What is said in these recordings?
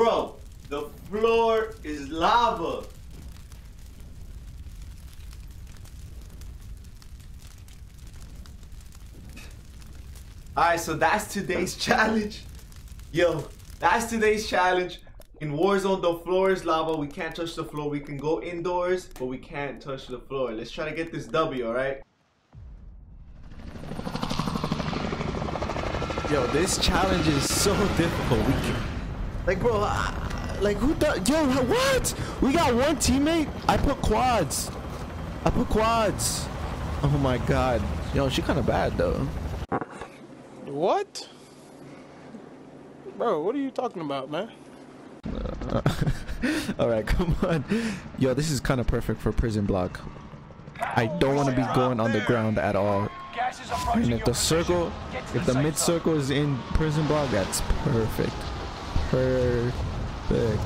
Bro, the floor is lava. Alright, so that's today's challenge. Yo, that's today's challenge. In Warzone, the floor is lava. We can't touch the floor. We can go indoors, but we can't touch the floor. Let's try to get this W, alright? Yo, this challenge is so difficult. We can like, bro, uh, like who does? Yo, what? We got one teammate. I put quads. I put quads. Oh my god. Yo, she kind of bad though. What? Bro, what are you talking about, man? Uh, all right, come on. Yo, this is kind of perfect for prison block. I don't want to be going on the ground at all. And if the circle, if the mid circle is in prison block, that's perfect. Perfect.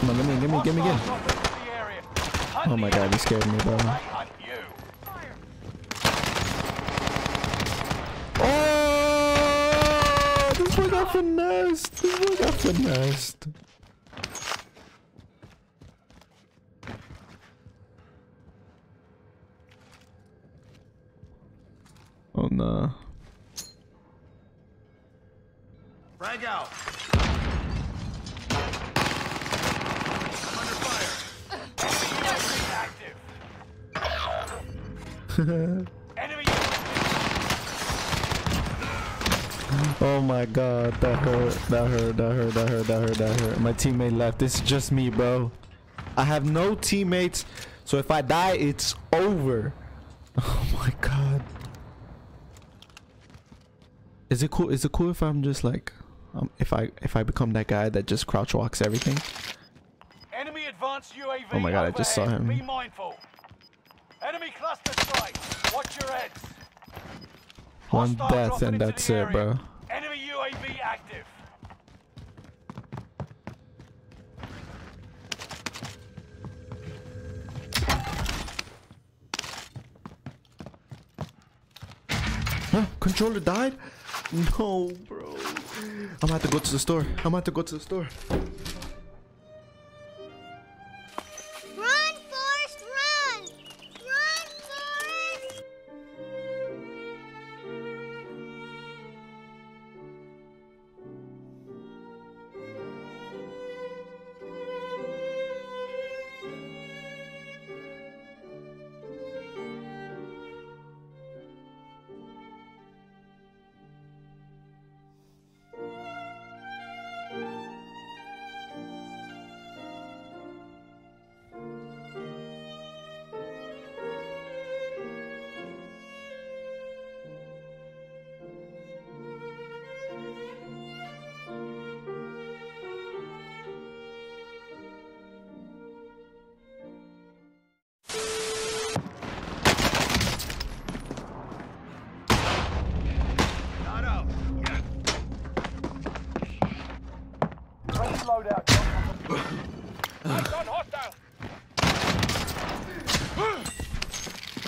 Come on, give me, give me, give me again. Oh my god, you scared me, bro. Oh! This one got. This one got. Oh no. Frag out. oh my god, that hurt, that hurt, that hurt, that hurt, that hurt, that hurt. My teammate left. This is just me, bro. I have no teammates, so if I die, it's over. Oh my god. Is it cool? Is it cool if I'm just like, um, if I if I become that guy that just crouch walks everything? Enemy advanced UAV. Oh my god, I just saw him. Be mindful. Enemy cluster strike. Watch your heads. One death and that's it, bro. Enemy UAV active. Huh? Controller died? No, bro. I'm gonna have to go to the store. I'm gonna have to go to the store.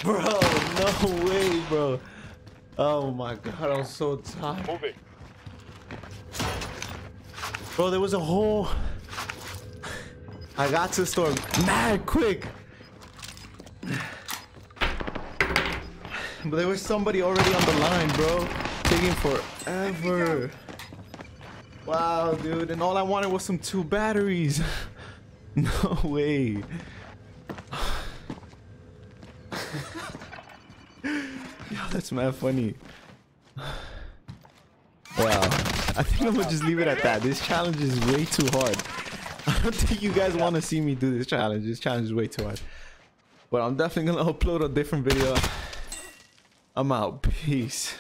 Bro, no way, bro. Oh my god, I'm so tired. Moving. Bro, there was a whole. I got to the store mad quick. But there was somebody already on the line, bro. Taking forever. Wow, dude. And all I wanted was some two batteries. no way. Yo, that's mad funny. Wow. I think I'm gonna just leave it at that. This challenge is way too hard. I don't think you guys want to see me do this challenge. This challenge is way too hard. But I'm definitely gonna upload a different video. I'm out. Peace.